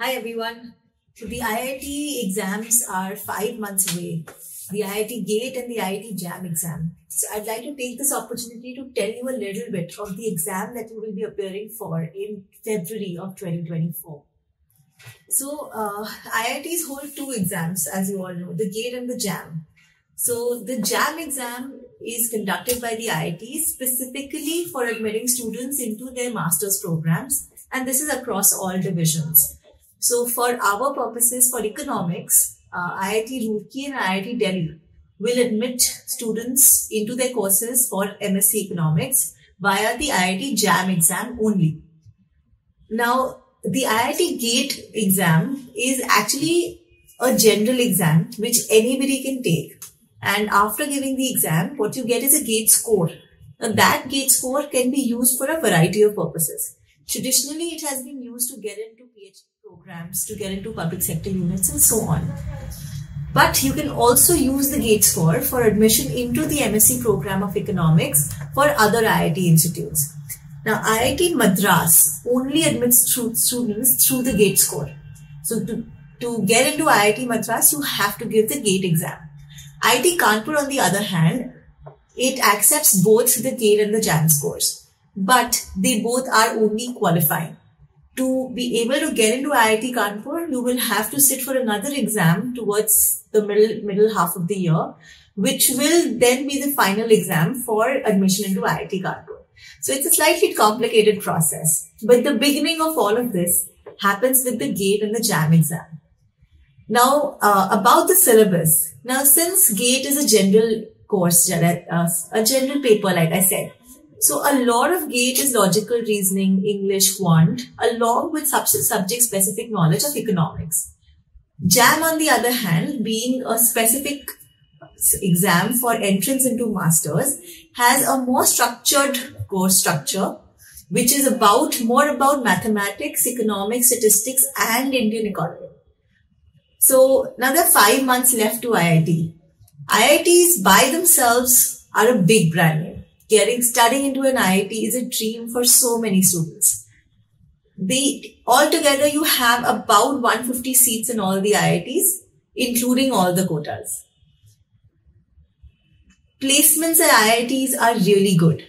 Hi everyone. So the IIT exams are five months away. The IIT GATE and the IIT JAM exam. So I'd like to take this opportunity to tell you a little bit of the exam that you will be appearing for in February of 2024. So uh, IITs hold two exams, as you all know, the GATE and the JAM. So the JAM exam is conducted by the IIT specifically for admitting students into their master's programs, and this is across all divisions. So for our purposes for economics, uh, IIT Roorkee and IIT Delhi will admit students into their courses for MSc Economics via the IIT JAM exam only. Now, the IIT GATE exam is actually a general exam which anybody can take. And after giving the exam, what you get is a GATE score. Now, that GATE score can be used for a variety of purposes. Traditionally, it has been used to get PhD programs to get into public sector units and so on. But you can also use the GATE score for admission into the MSc program of economics for other IIT institutes. Now, IIT Madras only admits students through the GATE score. So, to, to get into IIT Madras, you have to give the GATE exam. IIT Kanpur, on the other hand, it accepts both the GATE and the JAM scores, but they both are only qualifying to be able to get into IIT Kanpur, you will have to sit for another exam towards the middle, middle half of the year, which will then be the final exam for admission into IIT Kanpur. So it's a slightly complicated process, but the beginning of all of this happens with the GATE and the JAM exam. Now, uh, about the syllabus. Now, since GATE is a general course, uh, a general paper, like I said, so a lot of GATE is logical reasoning, English, quant, along with sub subject specific knowledge of economics. JAM on the other hand, being a specific exam for entrance into masters, has a more structured course structure, which is about more about mathematics, economics, statistics, and Indian economy. So now there are five months left to IIT. IITs by themselves are a big brand name getting studying into an IIT is a dream for so many students. The altogether you have about 150 seats in all the IITs, including all the quotas. Placements at IITs are really good.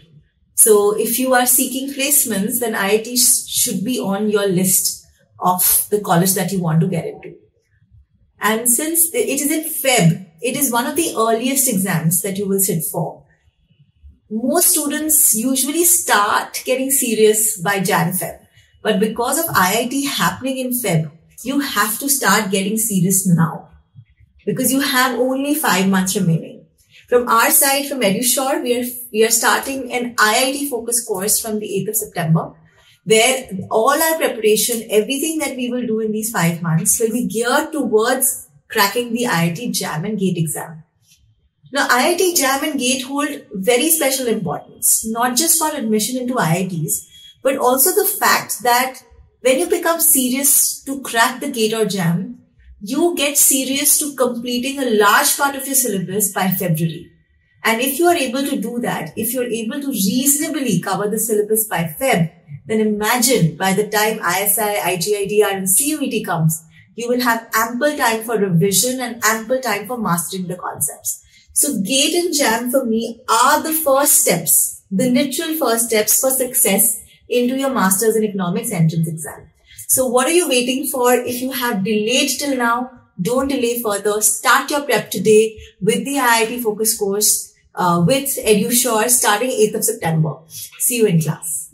So if you are seeking placements, then IIT should be on your list of the college that you want to get into. And since it is in Feb, it is one of the earliest exams that you will sit for most students usually start getting serious by Jan Feb. But because of IIT happening in Feb, you have to start getting serious now because you have only five months remaining. From our side, from EduSure, we are, we are starting an IIT focus course from the 8th of September where all our preparation, everything that we will do in these five months will be geared towards cracking the IIT JAM and GATE exam. Now, IIT JAM and GATE hold very special importance, not just for admission into IITs, but also the fact that when you become serious to crack the GATE or JAM, you get serious to completing a large part of your syllabus by February. And if you are able to do that, if you're able to reasonably cover the syllabus by Feb, then imagine by the time ISI, IGIDR and CUET comes, you will have ample time for revision and ample time for mastering the concepts. So GATE and JAM for me are the first steps, the literal first steps for success into your master's in economics entrance exam. So what are you waiting for? If you have delayed till now, don't delay further. Start your prep today with the IIT focus course uh, with EduSure starting 8th of September. See you in class.